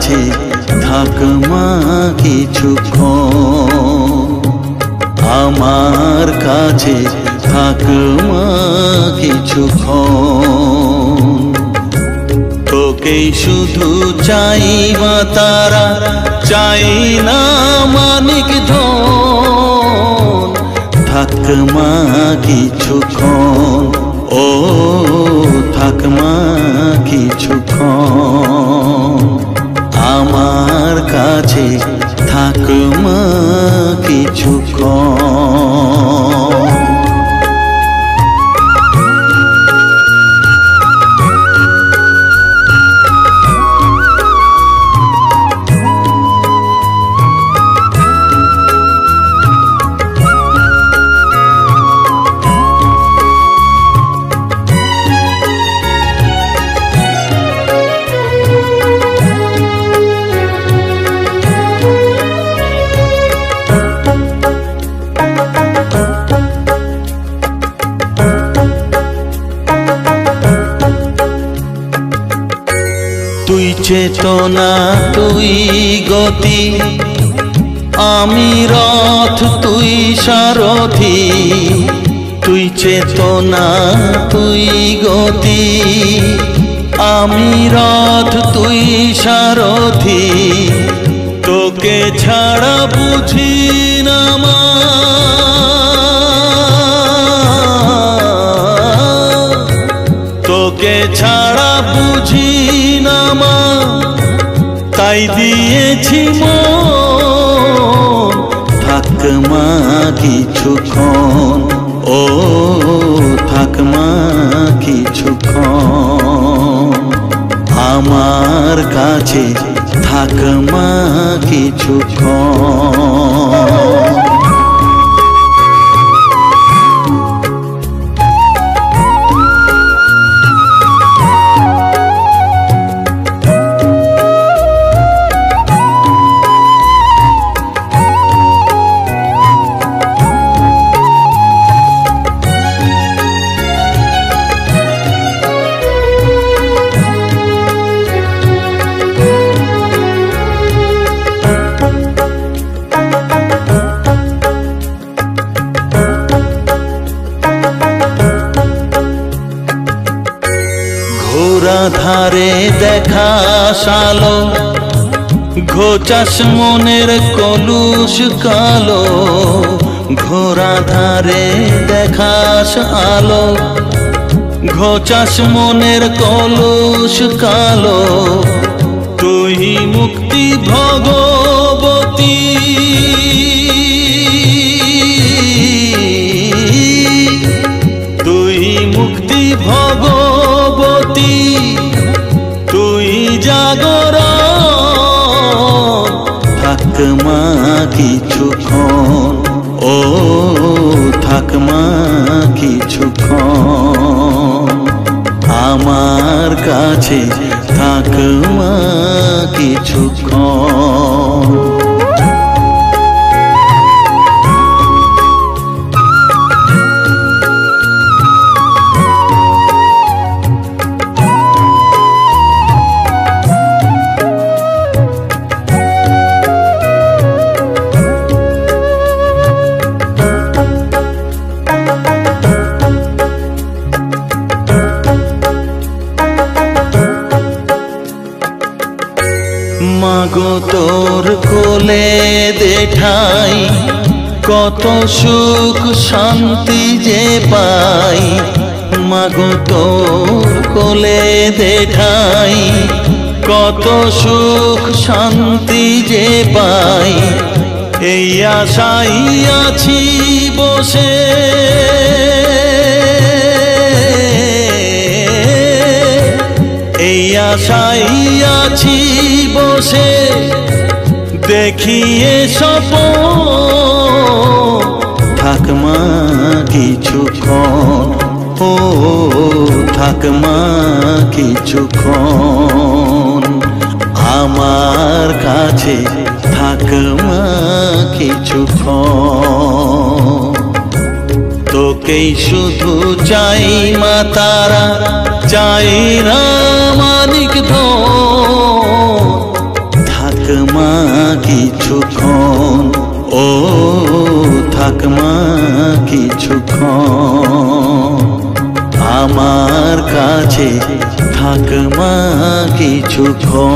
কাছে থাক মা আমার কাছে থাক মা কিছুক্ষণ শুধু চাই মা তারা, চাই না মানিক ধন। থাক মা কিছুক্ষণ ও থাক মা খ। আমার কাছে থাক মা কিছু কিছুক্ষণ চেতনা তুই গতি, আমি রথ তুই সারথি, তুই চেতনা তুই গতি, আমি রথ তুই সারথি, তোকে ছাড়া বুঝি না মা। বুঝি না মা তাই দিয়েছি মন। থাক মা, কিছুক্ষণ, ও থাক মা, কিছুক্ষণ। আমার কাছে থাক মা, কিছুক্ষণ। ঘোরা ধারে দেখা সালো ঘোচাস মনের কলুষ কালো ঘোরা ধারে দেখাস আলো ঘোচাস মনের কলুষ কালো, তুই মুক্তি ভগবতী। থাক মা কিছুক্ষণ ও থাকমা কিছুক্ষণ আমার কাছে থাকমা কিছুক্ষণ মাগো তোর কোলে দেঠাই কত সুখ শান্তি যে পাই। মাগো তোর কোলে দেঠাই কত সুখ শান্তি যে পাই। এই আশাই আছি বসে। এই আশাই আছি বসে, দেখিয়ে সপ থাক মা কিছুক্ষণ ও, থাক মা কিছুক্ষণ আমার কাছে থাক মা কিছুক্ষণ তোকেই শুধু চাই মা তারা চাই না মানিক থাক মা কিছুক্ষণ ও থাক মা কিছুক্ষণ আমার কাছে থাক মা কিছুক্ষণ